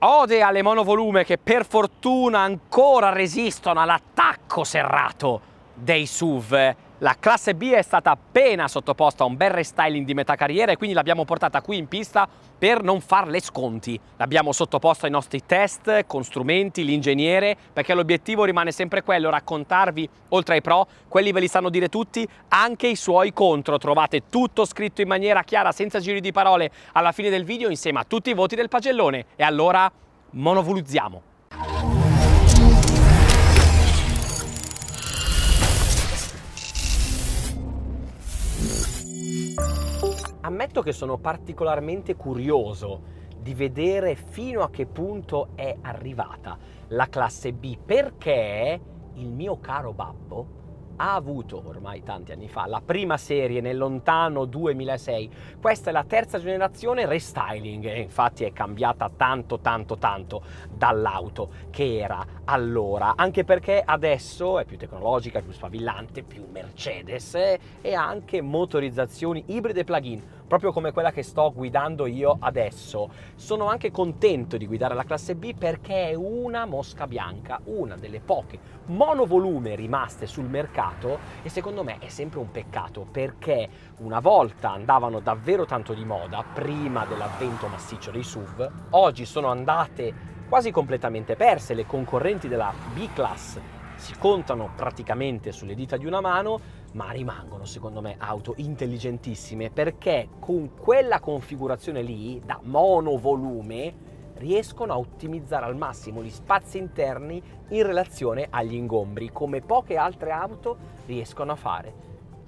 Ode alle monovolume che per fortuna ancora resistono all'attacco serrato dei SUV. La classe B è stata appena sottoposta a un bel restyling di metà carriera e quindi l'abbiamo portata qui in pista per non farle sconti. L'abbiamo sottoposta ai nostri test con strumenti, l'ingegnere, perché l'obiettivo rimane sempre quello, raccontarvi, oltre ai pro, quelli ve li sanno dire tutti, anche i suoi contro. Trovate tutto scritto in maniera chiara, senza giri di parole, alla fine del video insieme a tutti i voti del pagellone. E allora monovoluzziamo. Ammetto che sono particolarmente curioso di vedere fino a che punto è arrivata la classe B perché il mio caro babbo ha avuto ormai tanti anni fa la prima serie nel lontano 2006. Questa è la terza generazione restyling e infatti è cambiata tanto tanto tanto dall'auto che era allora, anche perché adesso è più tecnologica, più sfavillante, più Mercedes e ha anche motorizzazioni ibride plug-in proprio come quella che sto guidando io adesso. Sono anche contento di guidare la classe B perché è una mosca bianca, una delle poche monovolume rimaste sul mercato e secondo me è sempre un peccato perché una volta andavano davvero tanto di moda prima dell'avvento massiccio dei SUV, oggi sono andate quasi completamente perse, le concorrenti della B-Class si contano praticamente sulle dita di una mano, ma rimangono secondo me auto intelligentissime perché con quella configurazione lì da monovolume riescono a ottimizzare al massimo gli spazi interni in relazione agli ingombri, come poche altre auto riescono a fare.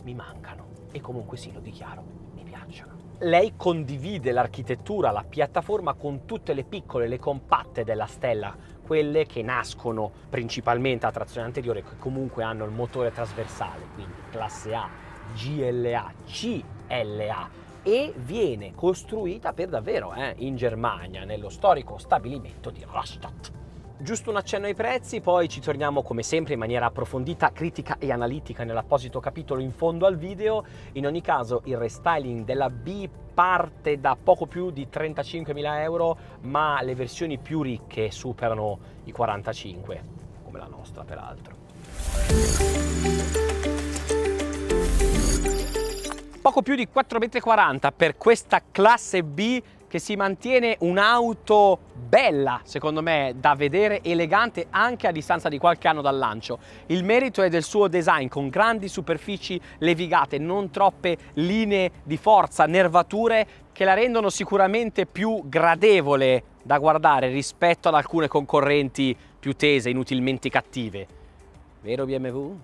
Mi mancano e comunque sì, lo dichiaro, mi piacciono. Lei condivide l'architettura, la piattaforma con tutte le piccole, le compatte della Stella, quelle che nascono principalmente a trazione anteriore, che comunque hanno il motore trasversale, quindi classe A, GLA, CLA e viene costruita per davvero eh, in Germania, nello storico stabilimento di Rastatt. Giusto un accenno ai prezzi, poi ci torniamo come sempre in maniera approfondita, critica e analitica nell'apposito capitolo in fondo al video. In ogni caso il restyling della B parte da poco più di 35.000 euro, ma le versioni più ricche superano i 45, come la nostra peraltro. Poco più di 4,40 m per questa classe B che si mantiene un'auto bella, secondo me, da vedere, elegante anche a distanza di qualche anno dal lancio. Il merito è del suo design, con grandi superfici levigate, non troppe linee di forza, nervature che la rendono sicuramente più gradevole da guardare rispetto ad alcune concorrenti più tese, inutilmente cattive. Vero BMW?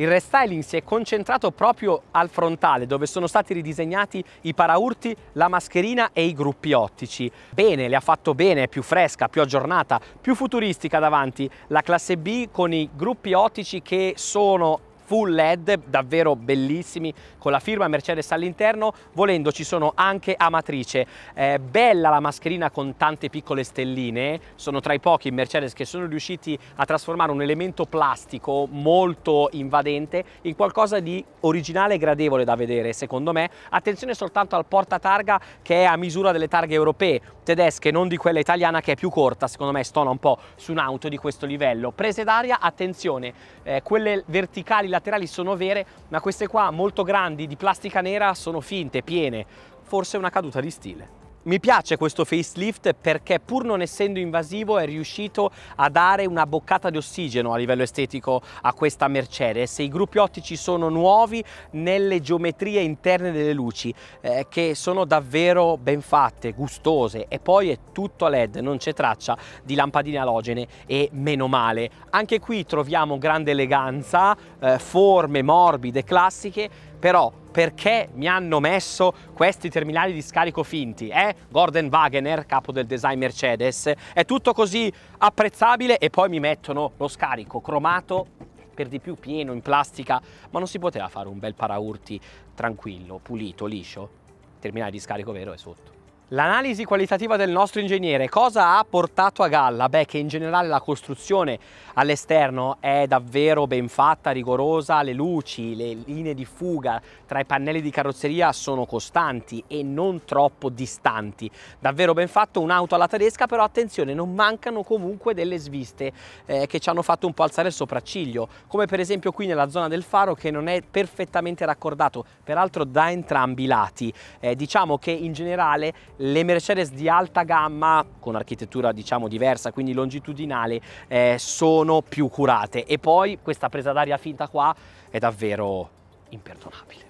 Il restyling si è concentrato proprio al frontale dove sono stati ridisegnati i paraurti, la mascherina e i gruppi ottici. Bene, le ha fatto bene, è più fresca, più aggiornata, più futuristica davanti la classe B con i gruppi ottici che sono full LED, davvero bellissimi, con la firma Mercedes all'interno, volendo ci sono anche a matrice. Eh, bella la mascherina con tante piccole stelline, sono tra i pochi Mercedes che sono riusciti a trasformare un elemento plastico molto invadente in qualcosa di originale e gradevole da vedere, secondo me. Attenzione soltanto al portatarga che è a misura delle targhe europee, tedesche, non di quella italiana che è più corta, secondo me stona un po' su un'auto di questo livello. Prese d'aria, attenzione, eh, quelle verticali laterali sono vere, ma queste qua molto grandi di plastica nera sono finte, piene, forse una caduta di stile. Mi piace questo facelift perché pur non essendo invasivo è riuscito a dare una boccata di ossigeno a livello estetico a questa Mercedes. I gruppi ottici sono nuovi nelle geometrie interne delle luci eh, che sono davvero ben fatte, gustose e poi è tutto a LED, non c'è traccia di lampadine alogene e meno male. Anche qui troviamo grande eleganza, eh, forme morbide, classiche, però perché mi hanno messo questi terminali di scarico finti? Eh? Gordon Wagener, capo del design Mercedes, è tutto così apprezzabile e poi mi mettono lo scarico cromato per di più pieno in plastica, ma non si poteva fare un bel paraurti tranquillo, pulito, liscio? Il terminale di scarico vero è sotto. L'analisi qualitativa del nostro ingegnere cosa ha portato a galla? Beh, che in generale la costruzione all'esterno è davvero ben fatta, rigorosa, le luci, le linee di fuga tra i pannelli di carrozzeria sono costanti e non troppo distanti. Davvero ben fatto, un'auto alla tedesca, però attenzione, non mancano comunque delle sviste eh, che ci hanno fatto un po' alzare il sopracciglio, come per esempio qui nella zona del faro che non è perfettamente raccordato, peraltro da entrambi i lati. Eh, diciamo che in generale le Mercedes di alta gamma, con architettura diciamo diversa, quindi longitudinale, eh, sono più curate. E poi questa presa d'aria finta qua è davvero imperdonabile.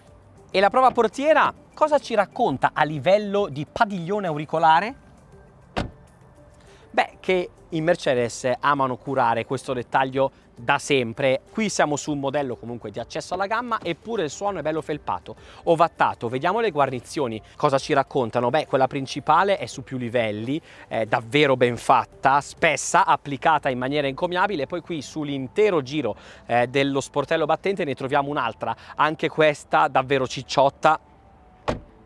E la prova portiera cosa ci racconta a livello di padiglione auricolare? Beh, che i Mercedes amano curare questo dettaglio da sempre. Qui siamo su un modello comunque di accesso alla gamma, eppure il suono è bello felpato, ovattato. Vediamo le guarnizioni, cosa ci raccontano? Beh, quella principale è su più livelli, davvero ben fatta, spessa, applicata in maniera incommiabile. Poi qui sull'intero giro eh, dello sportello battente ne troviamo un'altra, anche questa davvero cicciotta,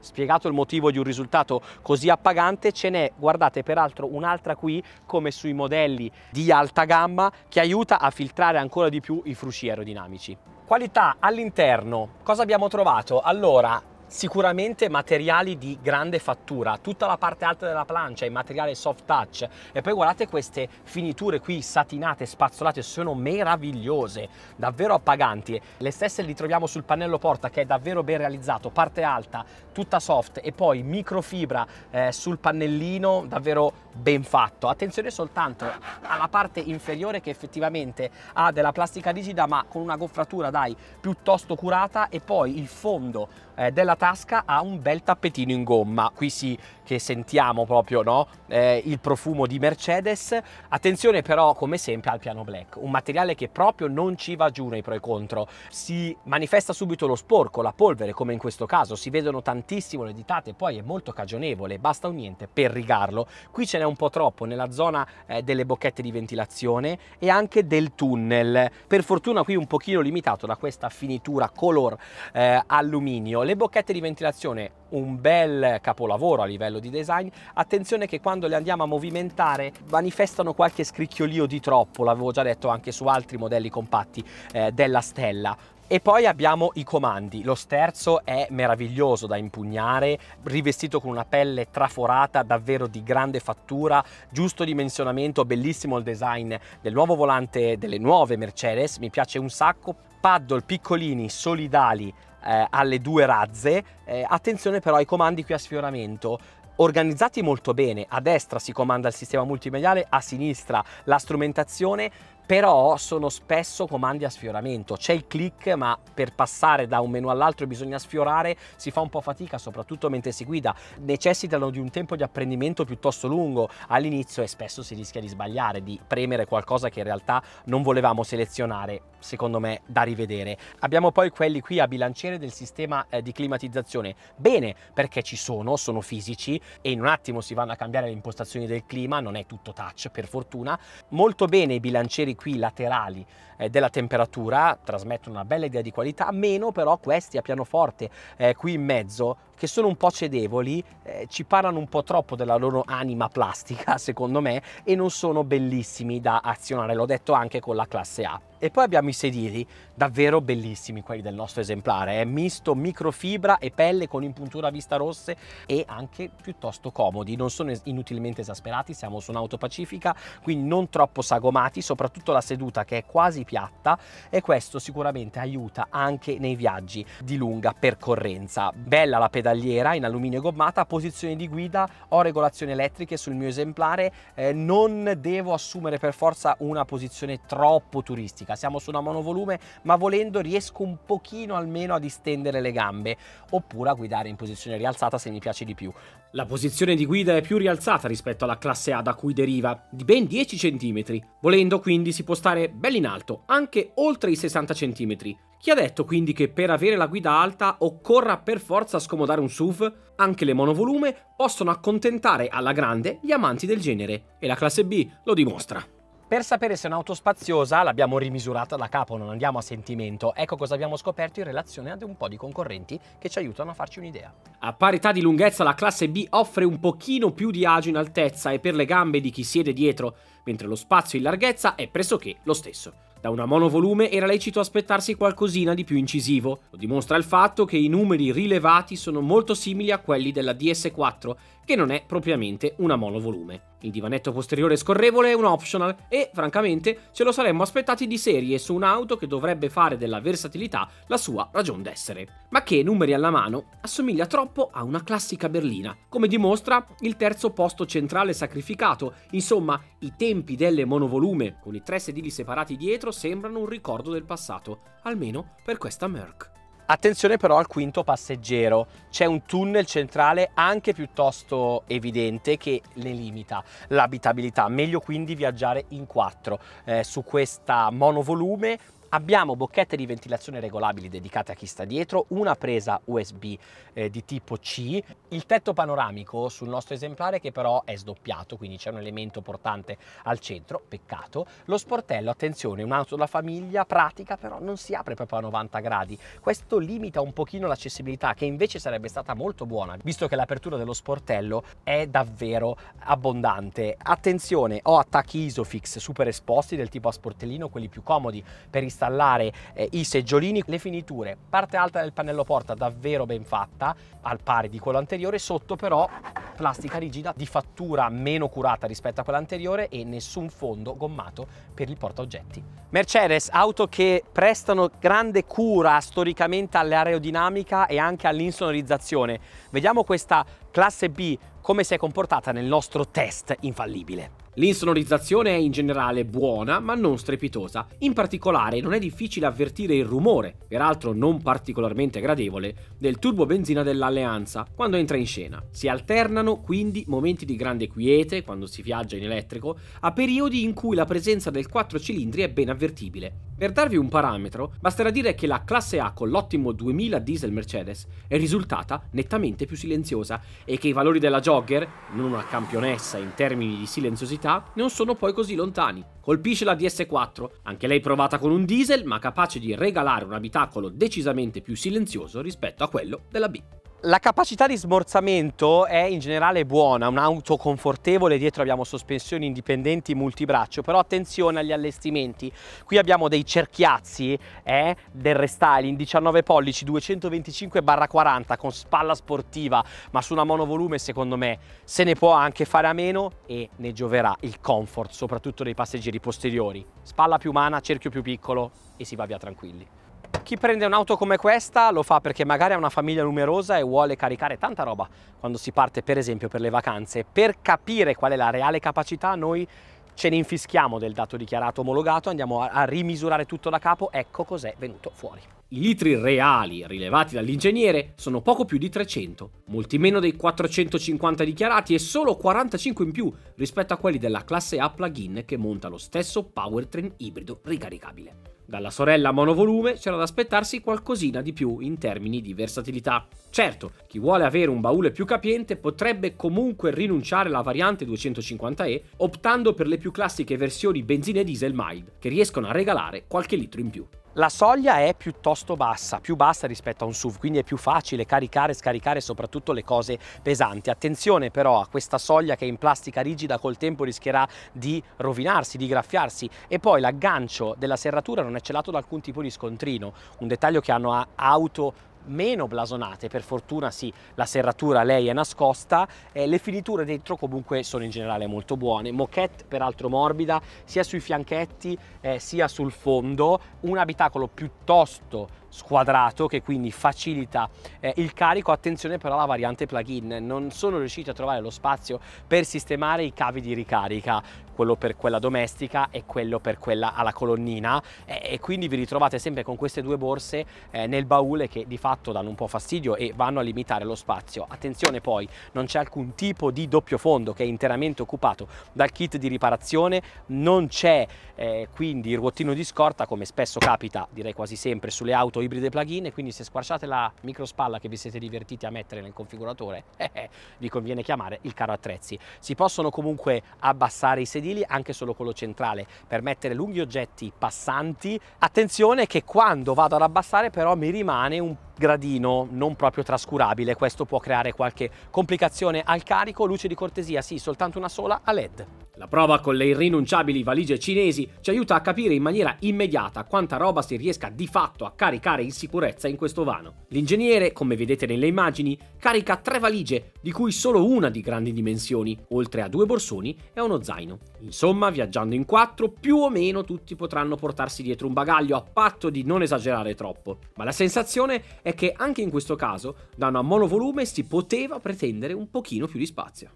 spiegato il motivo di un risultato così appagante, ce n'è, guardate peraltro un'altra qui come sui modelli di alta gamma che aiuta a filtrare ancora di più i frusci aerodinamici. Qualità all'interno, cosa abbiamo trovato? Allora, sicuramente materiali di grande fattura, tutta la parte alta della plancia in materiale soft touch e poi guardate queste finiture qui satinate, spazzolate, sono meravigliose, davvero appaganti. Le stesse li troviamo sul pannello porta che è davvero ben realizzato, parte alta, tutta soft e poi microfibra eh, sul pannellino, davvero ben fatto. Attenzione soltanto alla parte inferiore che effettivamente ha della plastica rigida ma con una goffratura dai piuttosto curata e poi il fondo eh, della tasca ha un bel tappetino in gomma. Qui sì che sentiamo proprio no? eh, il profumo di Mercedes. Attenzione però come sempre al piano black, un materiale che proprio non ci va giù nei pro e contro. Si manifesta subito lo sporco, la polvere come in questo caso, si vedono tantissimo le ditate, poi è molto cagionevole, basta un niente per rigarlo. Qui ce n'è un po' troppo nella zona eh, delle bocchette di ventilazione e anche del tunnel. Per fortuna qui un pochino limitato da questa finitura color eh, alluminio. Le bocchette di ventilazione un bel capolavoro a livello di design. Attenzione che quando le andiamo a movimentare manifestano qualche scricchiolio di troppo, l'avevo già detto anche su altri modelli compatti eh, della Stella. E poi abbiamo i comandi. Lo sterzo è meraviglioso da impugnare, rivestito con una pelle traforata davvero di grande fattura, giusto dimensionamento, bellissimo il design del nuovo volante delle nuove Mercedes, mi piace un sacco. Paddle piccolini, solidali, eh, alle due razze. Eh, attenzione però ai comandi qui a sfioramento. Organizzati molto bene, a destra si comanda il sistema multimediale, a sinistra la strumentazione, però sono spesso comandi a sfioramento. C'è il click, ma per passare da un menu all'altro bisogna sfiorare, si fa un po' fatica, soprattutto mentre si guida. Necessitano di un tempo di apprendimento piuttosto lungo all'inizio e spesso si rischia di sbagliare, di premere qualcosa che in realtà non volevamo selezionare, secondo me da rivedere. Abbiamo poi quelli qui a bilanciere del sistema eh, di climatizzazione. Bene, perché ci sono, sono fisici e in un attimo si vanno a cambiare le impostazioni del clima, non è tutto touch per fortuna. Molto bene i bilancieri qui laterali eh, della temperatura trasmettono una bella idea di qualità, meno però questi a pianoforte eh, qui in mezzo che sono un po' cedevoli, eh, ci parlano un po' troppo della loro anima plastica secondo me e non sono bellissimi da azionare, l'ho detto anche con la classe A. E poi abbiamo i sedili, davvero bellissimi quelli del nostro esemplare, è misto microfibra e pelle con impuntura a vista rosse e anche piuttosto comodi, non sono inutilmente esasperati, siamo su un'auto pacifica, quindi non troppo sagomati, soprattutto la seduta che è quasi piatta e questo sicuramente aiuta anche nei viaggi di lunga percorrenza. Bella la pedaliera in alluminio gommata, posizione di guida, ho regolazioni elettriche sul mio esemplare, eh, non devo assumere per forza una posizione troppo turistica tecnica, siamo su una monovolume, ma volendo riesco un pochino almeno a distendere le gambe, oppure a guidare in posizione rialzata se mi piace di più. La posizione di guida è più rialzata rispetto alla classe A da cui deriva, di ben 10 cm. Volendo quindi si può stare bello in alto, anche oltre i 60 cm. Chi ha detto quindi che per avere la guida alta occorra per forza scomodare un SUV? Anche le monovolume possono accontentare alla grande gli amanti del genere, e la classe B lo dimostra. Per sapere se un'auto spaziosa l'abbiamo rimisurata da capo, non andiamo a sentimento. Ecco cosa abbiamo scoperto in relazione ad un po' di concorrenti che ci aiutano a farci un'idea. A parità di lunghezza la classe B offre un pochino più di agio in altezza e per le gambe di chi siede dietro, mentre lo spazio in larghezza è pressoché lo stesso. Da una monovolume era lecito aspettarsi qualcosina di più incisivo. Lo dimostra il fatto che i numeri rilevati sono molto simili a quelli della DS4, che non è propriamente una monovolume. Il divanetto posteriore scorrevole è un optional e, francamente, ce lo saremmo aspettati di serie su un'auto che dovrebbe fare della versatilità la sua ragion d'essere. Ma che, numeri alla mano, assomiglia troppo a una classica berlina, come dimostra il terzo posto centrale sacrificato. Insomma, i tempi delle monovolume, con i tre sedili separati dietro, sembrano un ricordo del passato, almeno per questa Merc. Attenzione però al quinto passeggero, c'è un tunnel centrale anche piuttosto evidente che ne limita l'abitabilità, meglio quindi viaggiare in quattro. Eh, su questa monovolume Abbiamo bocchette di ventilazione regolabili dedicate a chi sta dietro, una presa USB eh, di tipo C, il tetto panoramico sul nostro esemplare che però è sdoppiato, quindi c'è un elemento portante al centro, peccato. Lo sportello, attenzione, un'auto da famiglia pratica però non si apre proprio a 90 gradi. Questo limita un pochino l'accessibilità che invece sarebbe stata molto buona, visto che l'apertura dello sportello è davvero abbondante. Attenzione, ho attacchi Isofix super esposti del tipo a sportellino, quelli più comodi per installare installare eh, i seggiolini, le finiture, parte alta del pannello porta davvero ben fatta, al pari di quello anteriore, sotto però plastica rigida di fattura meno curata rispetto a quella anteriore e nessun fondo gommato per il portaoggetti. Mercedes, auto che prestano grande cura storicamente all'aerodinamica e anche all'insonorizzazione. Vediamo questa classe B come si è comportata nel nostro test infallibile. L'insonorizzazione è in generale buona ma non strepitosa, in particolare non è difficile avvertire il rumore, peraltro non particolarmente gradevole, del turbo benzina dell'alleanza quando entra in scena. Si alternano quindi momenti di grande quiete, quando si viaggia in elettrico, a periodi in cui la presenza del 4 cilindri è ben avvertibile. Per darvi un parametro, basterà dire che la classe A con l'ottimo 2000 diesel Mercedes è risultata nettamente più silenziosa e che i valori della Jogger, non una campionessa in termini di silenziosità, non sono poi così lontani. Colpisce la DS4, anche lei provata con un diesel ma capace di regalare un abitacolo decisamente più silenzioso rispetto a quello della B. La capacità di smorzamento è in generale buona, un'auto confortevole, dietro abbiamo sospensioni indipendenti multibraccio, però attenzione agli allestimenti. Qui abbiamo dei cerchiazzi eh, del restyling 19 pollici 225-40 con spalla sportiva, ma su una monovolume secondo me se ne può anche fare a meno e ne gioverà il comfort, soprattutto dei passeggeri posteriori. Spalla più umana, cerchio più piccolo e si va via tranquilli. Chi prende un'auto come questa lo fa perché magari ha una famiglia numerosa e vuole caricare tanta roba quando si parte per esempio per le vacanze. Per capire qual è la reale capacità noi ce ne infischiamo del dato dichiarato omologato, andiamo a, rimisurare tutto da capo, ecco cos'è venuto fuori. I litri reali rilevati dall'ingegnere sono poco più di 300, molti meno dei 450 dichiarati e solo 45 in più rispetto a quelli della classe A plug-in che monta lo stesso powertrain ibrido ricaricabile. Dalla sorella monovolume c'era da aspettarsi qualcosina di più in termini di versatilità. Certo, chi vuole avere un baule più capiente potrebbe comunque rinunciare alla variante 250e optando per le più classiche versioni benzina e diesel mild, che riescono a regalare qualche litro in più. La soglia è piuttosto bassa, più bassa rispetto a un SUV, quindi è più facile caricare e scaricare soprattutto le cose pesanti. Attenzione però a questa soglia che in plastica rigida col tempo rischierà di rovinarsi, di graffiarsi e poi l'aggancio della serratura non è celato da alcun tipo di scontrino, un dettaglio che hanno auto meno blasonate, per fortuna sì, la serratura lei è nascosta, eh, le finiture dentro comunque sono in generale molto buone, moquette peraltro morbida sia sui fianchetti eh, sia sul fondo, un abitacolo piuttosto squadrato che quindi facilita eh, il carico, attenzione però alla variante plug-in, non sono riusciti a trovare lo spazio per sistemare i cavi di ricarica, quello per quella domestica e quello per quella alla colonnina. E, e quindi vi ritrovate sempre con queste due borse eh, nel baule che di fatto danno un po' fastidio e vanno a limitare lo spazio. Attenzione poi, non c'è alcun tipo di doppio fondo che è interamente occupato dal kit di riparazione, non c'è eh, quindi il ruottino di scorta come spesso capita, direi quasi sempre, sulle auto ibride plug-in e quindi se squarciate la microspalla che vi siete divertiti a mettere nel configuratore, eh, eh, vi conviene chiamare il caro attrezzi. Si possono comunque abbassare i sedili anche solo quello centrale per mettere lunghi oggetti passanti. Attenzione che quando vado ad abbassare però mi rimane un gradino non proprio trascurabile, questo può creare qualche complicazione al carico, luce di cortesia sì, soltanto una sola a LED. La prova con le irrinunciabili valigie cinesi ci aiuta a capire in maniera immediata quanta roba si riesca di fatto a caricare in sicurezza in questo vano. L'ingegnere, come vedete nelle immagini, carica tre valigie, di cui solo una di grandi dimensioni, oltre a due borsoni e uno zaino. Insomma, viaggiando in quattro, più o meno tutti potranno portarsi dietro un bagaglio a patto di non esagerare troppo. Ma la sensazione è che anche in questo caso, da una monovolume si poteva pretendere un pochino più di spazio.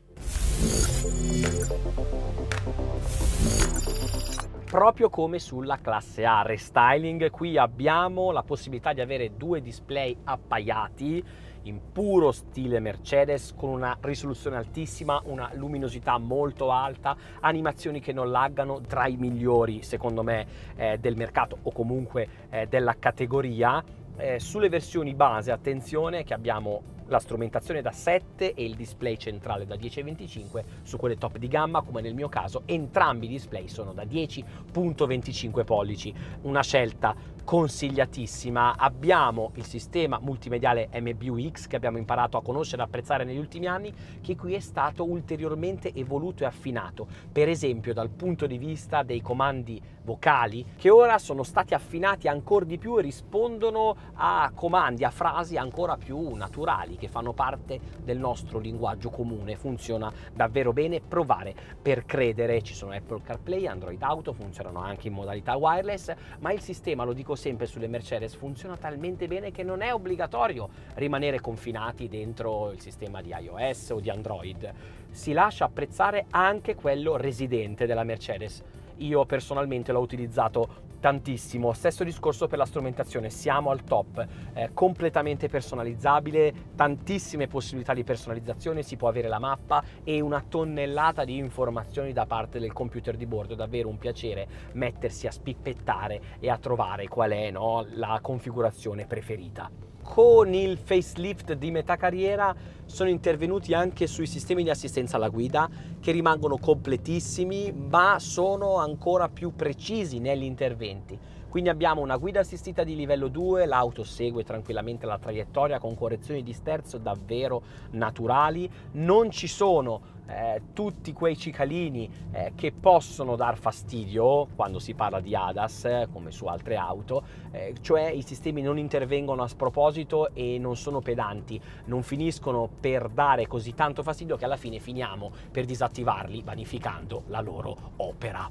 proprio come sulla classe A restyling qui abbiamo la possibilità di avere due display appaiati in puro stile Mercedes con una risoluzione altissima, una luminosità molto alta, animazioni che non laggano tra i migliori secondo me eh, del mercato o comunque eh, della categoria. Eh, sulle versioni base attenzione che abbiamo la strumentazione da 7 e il display centrale da 10,25 su quelle top di gamma come nel mio caso entrambi i display sono da 10.25 pollici. Una scelta consigliatissima. Abbiamo il sistema multimediale MBUX che abbiamo imparato a conoscere e apprezzare negli ultimi anni che qui è stato ulteriormente evoluto e affinato. Per esempio dal punto di vista dei comandi vocali che ora sono stati affinati ancora di più e rispondono a comandi a frasi ancora più naturali che fanno parte del nostro linguaggio comune, funziona davvero bene, provare per credere, ci sono Apple CarPlay, Android Auto, funzionano anche in modalità wireless, ma il sistema, lo dico sempre sulle Mercedes, funziona talmente bene che non è obbligatorio rimanere confinati dentro il sistema di iOS o di Android, si lascia apprezzare anche quello residente della Mercedes. Io personalmente l'ho utilizzato tantissimo. Stesso discorso per la strumentazione, siamo al top, eh, completamente personalizzabile, tantissime possibilità di personalizzazione, si può avere la mappa e una tonnellata di informazioni da parte del computer di bordo, è davvero un piacere mettersi a spippettare e a trovare qual è no, la configurazione preferita con il facelift di metà carriera sono intervenuti anche sui sistemi di assistenza alla guida che rimangono completissimi ma sono ancora più precisi negli interventi. Quindi abbiamo una guida assistita di livello 2, l'auto segue tranquillamente la traiettoria con correzioni di sterzo davvero naturali, non ci sono eh, tutti quei cicalini eh, che possono dar fastidio quando si parla di ADAS, eh, come su altre auto, eh, cioè i sistemi non intervengono a sproposito e non sono pedanti, non finiscono per dare così tanto fastidio che alla fine finiamo per disattivarli vanificando la loro opera.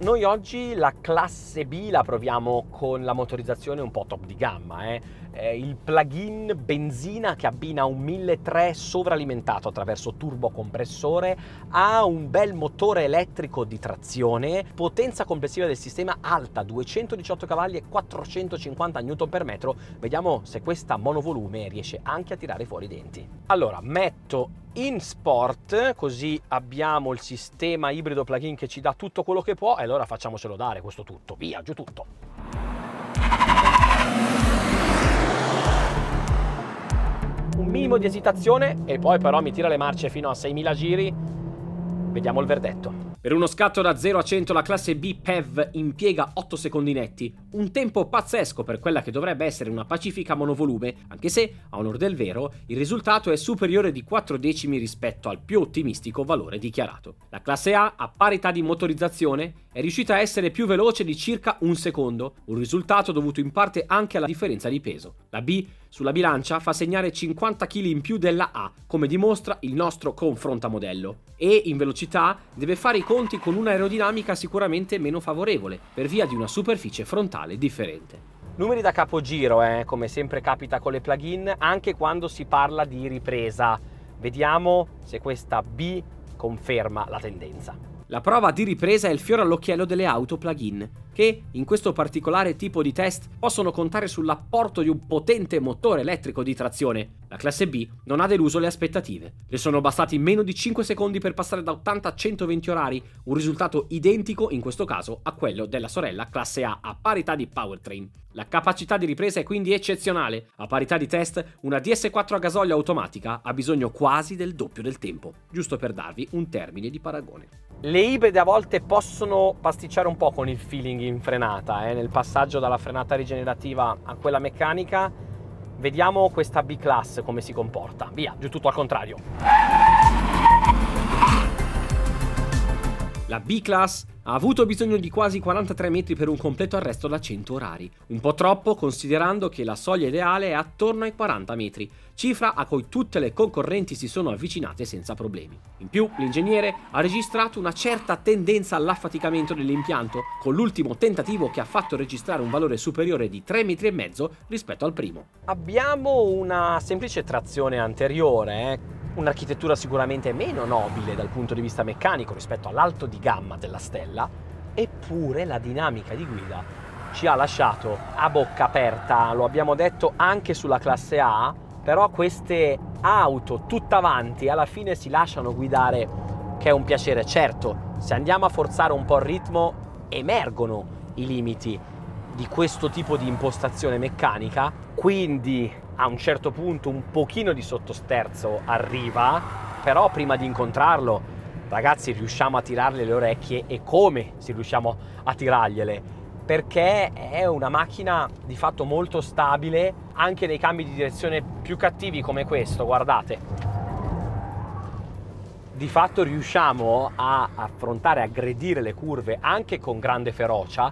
Noi oggi la classe B la proviamo con la motorizzazione un po' top di gamma, eh? Eh, il plug-in benzina che abbina un 1300 sovralimentato attraverso turbocompressore, ha un bel motore elettrico di trazione, potenza complessiva del sistema alta, 218 cavalli e 450 Nm. Vediamo se questa monovolume riesce anche a tirare fuori i denti. Allora, metto in sport, così abbiamo il sistema ibrido plug-in che ci dà tutto quello che può e allora facciamocelo dare questo tutto. Via, giù tutto. Un minimo di esitazione e poi però mi tira le marce fino a 6.000 giri. Vediamo il verdetto. Per uno scatto da 0 a 100 la classe B PEV impiega 8 secondi netti, un tempo pazzesco per quella che dovrebbe essere una pacifica monovolume, anche se, a onor del vero, il risultato è superiore di 4 decimi rispetto al più ottimistico valore dichiarato. La classe A, a parità di motorizzazione, è riuscita a essere più veloce di circa un secondo, un risultato dovuto in parte anche alla differenza di peso. La B sulla bilancia fa segnare 50 kg in più della A, come dimostra il nostro confrontamodello, e in velocità deve fare i conti con un'aerodinamica sicuramente meno favorevole, per via di una superficie frontale differente. Numeri da capogiro, eh, come sempre capita con le plugin, anche quando si parla di ripresa. Vediamo se questa B conferma la tendenza. La prova di ripresa è il fiore all'occhiello delle auto plug-in, che in questo particolare tipo di test possono contare sull'apporto di un potente motore elettrico di trazione, La classe B non ha deluso le aspettative. Le sono bastati meno di 5 secondi per passare da 80 a 120 orari, un risultato identico in questo caso a quello della sorella classe A a parità di powertrain. La capacità di ripresa è quindi eccezionale. A parità di test, una DS4 a gasolio automatica ha bisogno quasi del doppio del tempo, giusto per darvi un termine di paragone. Le ibride a volte possono pasticciare un po' con il feeling in frenata, eh? nel passaggio dalla frenata rigenerativa a quella meccanica Vediamo questa B-Class come si comporta. Via, giù tutto al contrario. La B-Class ha avuto bisogno di quasi 43 metri per un completo arresto da 100 orari, un po' troppo considerando che la soglia ideale è attorno ai 40 metri, cifra a cui tutte le concorrenti si sono avvicinate senza problemi. In più, l'ingegnere ha registrato una certa tendenza all'affaticamento dell'impianto, con l'ultimo tentativo che ha fatto registrare un valore superiore di 3,5 metri rispetto al primo. Abbiamo una semplice trazione anteriore, eh? Un'architettura sicuramente meno nobile dal punto di vista meccanico rispetto all'alto di gamma della Stella, eppure la dinamica di guida ci ha lasciato a bocca aperta, lo abbiamo detto anche sulla classe A, però queste auto tutt'avanti alla fine si lasciano guidare, che è un piacere. Certo, se andiamo a forzare un po' il ritmo, emergono i limiti di questo tipo di impostazione meccanica, quindi a un certo punto un pochino di sottosterzo arriva, però prima di incontrarlo, ragazzi, riusciamo a tirarle le orecchie e come si riusciamo a tirargliele? perché è una macchina di fatto molto stabile anche nei cambi di direzione più cattivi come questo, guardate. Di fatto riusciamo a affrontare, aggredire le curve anche con grande ferocia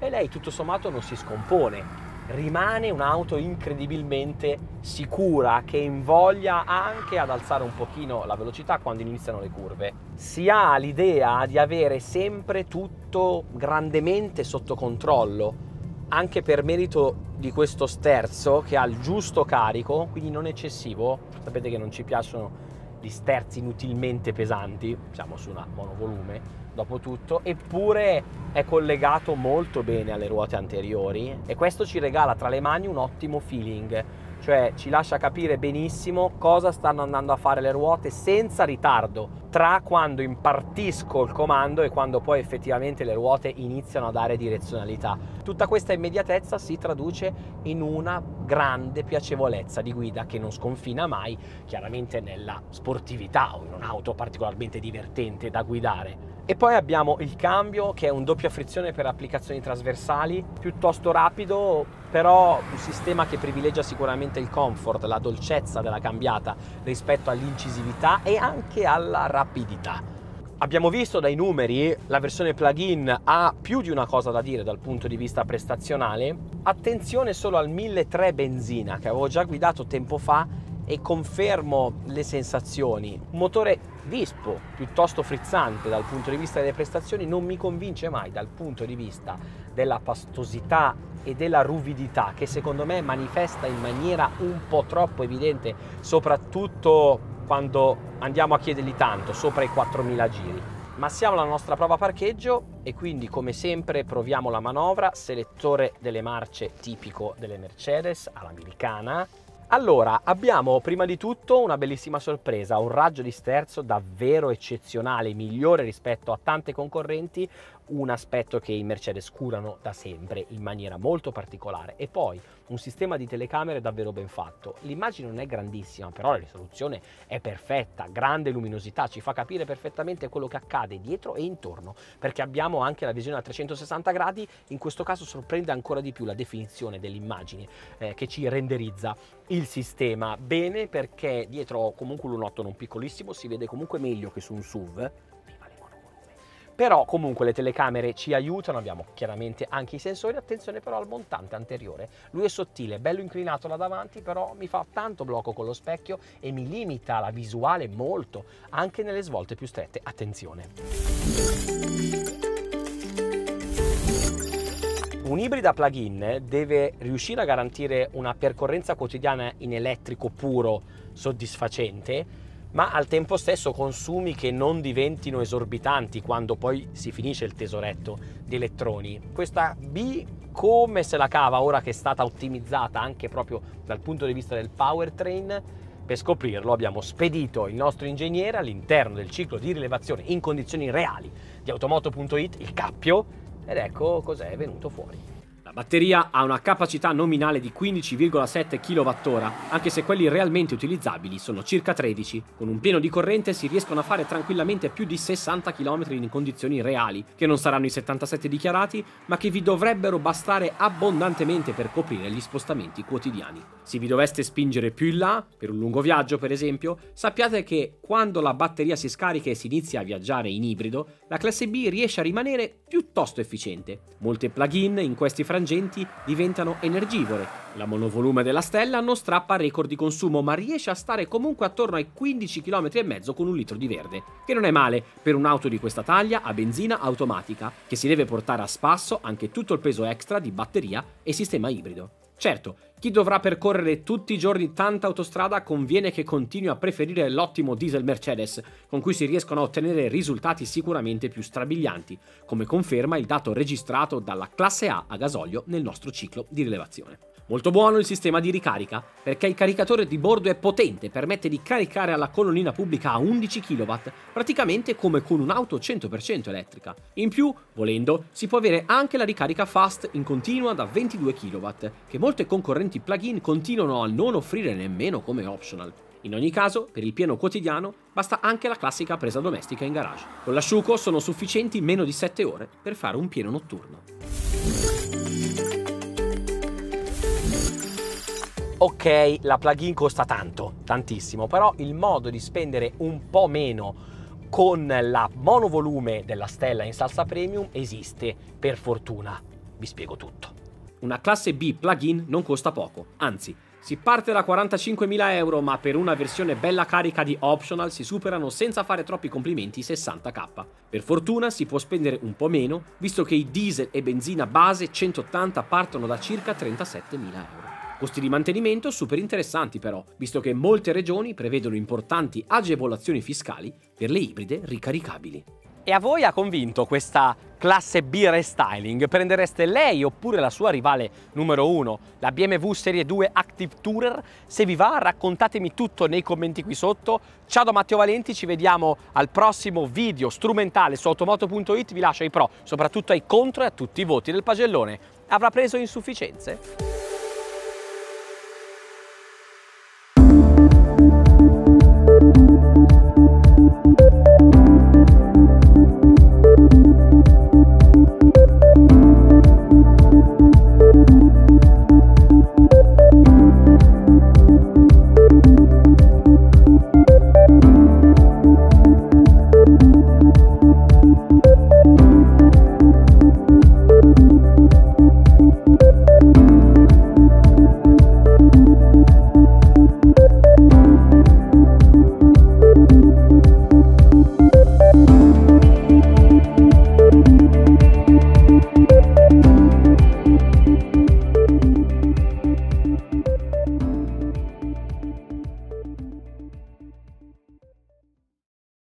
e lei tutto sommato non si scompone rimane un'auto incredibilmente sicura che invoglia anche ad alzare un pochino la velocità quando iniziano le curve. Si ha l'idea di avere sempre tutto grandemente sotto controllo, anche per merito di questo sterzo che ha il giusto carico, quindi non eccessivo. Sapete che non ci piacciono gli sterzi inutilmente pesanti, siamo su una monovolume dopo tutto, eppure è collegato molto bene alle ruote anteriori e questo ci regala tra le mani un ottimo feeling, cioè ci lascia capire benissimo cosa stanno andando a fare le ruote senza ritardo tra quando impartisco il comando e quando poi effettivamente le ruote iniziano a dare direzionalità. Tutta questa immediatezza si traduce in una grande piacevolezza di guida che non sconfina mai chiaramente nella sportività o in un'auto particolarmente divertente da guidare. E poi abbiamo il cambio che è un doppia frizione per applicazioni trasversali, piuttosto rapido, però un sistema che privilegia sicuramente il comfort, la dolcezza della cambiata rispetto all'incisività e anche alla rapidità. Abbiamo visto dai numeri, la versione plug-in ha più di una cosa da dire dal punto di vista prestazionale. Attenzione solo al 1300 benzina che avevo già guidato tempo fa e confermo le sensazioni. Un motore vispo, piuttosto frizzante dal punto di vista delle prestazioni, non mi convince mai dal punto di vista della pastosità e della ruvidità che secondo me manifesta in maniera un po' troppo evidente, soprattutto quando andiamo a chiedergli tanto, sopra i 4000 giri. Ma siamo alla nostra prova parcheggio e quindi come sempre proviamo la manovra, selettore delle marce tipico delle Mercedes all'americana, allora, abbiamo prima di tutto una bellissima sorpresa, un raggio di sterzo davvero eccezionale, migliore rispetto a tante concorrenti, un aspetto che i Mercedes curano da sempre in maniera molto particolare e poi un sistema di telecamere davvero ben fatto. L'immagine non è grandissima, però la risoluzione è perfetta, grande luminosità, ci fa capire perfettamente quello che accade dietro e intorno, perché abbiamo anche la visione a 360 gradi, in questo caso sorprende ancora di più la definizione dell'immagine eh, che ci renderizza il sistema. Bene perché dietro ho comunque l'1.8 non piccolissimo, si vede comunque meglio che su un SUV, però comunque le telecamere ci aiutano, abbiamo chiaramente anche i sensori, attenzione però al montante anteriore, lui è sottile, bello inclinato là davanti, però mi fa tanto blocco con lo specchio e mi limita la visuale molto, anche nelle svolte più strette, attenzione. Un'ibrida plug-in deve riuscire a garantire una percorrenza quotidiana in elettrico puro soddisfacente, ma al tempo stesso consumi che non diventino esorbitanti quando poi si finisce il tesoretto di elettroni. Questa B come se la cava ora che è stata ottimizzata anche proprio dal punto di vista del powertrain? Per scoprirlo abbiamo spedito il nostro ingegnere all'interno del ciclo di rilevazione in condizioni reali di automoto.it, il cappio, ed ecco cos'è venuto fuori. Batteria ha una capacità nominale di 15,7 kWh, anche se quelli realmente utilizzabili sono circa 13. Con un pieno di corrente si riescono a fare tranquillamente più di 60 km in condizioni reali, che non saranno i 77 dichiarati, ma che vi dovrebbero bastare abbondantemente per coprire gli spostamenti quotidiani. Se vi doveste spingere più in là, per un lungo viaggio per esempio, sappiate che quando la batteria si scarica e si inizia a viaggiare in ibrido, la classe B riesce a rimanere piuttosto efficiente. Molte plugin in questi frangenti diventano energivore. La monovolume della stella non strappa record di consumo, ma riesce a stare comunque attorno ai 15 km e mezzo con un litro di verde, che non è male per un'auto di questa taglia a benzina automatica, che si deve portare a spasso anche tutto il peso extra di batteria e sistema ibrido. Certo, chi dovrà percorrere tutti i giorni tanta autostrada conviene che continui a preferire l'ottimo diesel Mercedes, con cui si riescono a ottenere risultati sicuramente più strabilianti, come conferma il dato registrato dalla classe A a gasolio nel nostro ciclo di rilevazione. Molto buono il sistema di ricarica, perché il caricatore di bordo è potente, permette di caricare alla colonnina pubblica a 11 kW, praticamente come con un'auto 100% elettrica. In più, volendo, si può avere anche la ricarica fast in continua da 22 kW, che molte concorrenti plugin continuano a non offrire nemmeno come optional. In ogni caso, per il pieno quotidiano, basta anche la classica presa domestica in garage. Con l'asciugo sono sufficienti meno di 7 ore per fare un pieno notturno. Ok, la plugin costa tanto, tantissimo, però il modo di spendere un po' meno con la monovolume della stella in salsa premium esiste, per fortuna. Vi spiego tutto. Una classe B plugin non costa poco, anzi, si parte da 45.000 euro, ma per una versione bella carica di optional si superano senza fare troppi complimenti i 60k. Per fortuna si può spendere un po' meno, visto che i diesel e benzina base 180 partono da circa 37.000 euro. Costi di mantenimento super interessanti però, visto che molte regioni prevedono importanti agevolazioni fiscali per le ibride ricaricabili. E a voi ha convinto questa classe B restyling? Prendereste lei oppure la sua rivale numero 1, la BMW Serie 2 Active Tourer? Se vi va raccontatemi tutto nei commenti qui sotto. Ciao da Matteo Valenti, ci vediamo al prossimo video strumentale su automoto.it. Vi lascio ai pro, soprattutto ai contro e a tutti i voti del pagellone. Avrà preso insufficienze?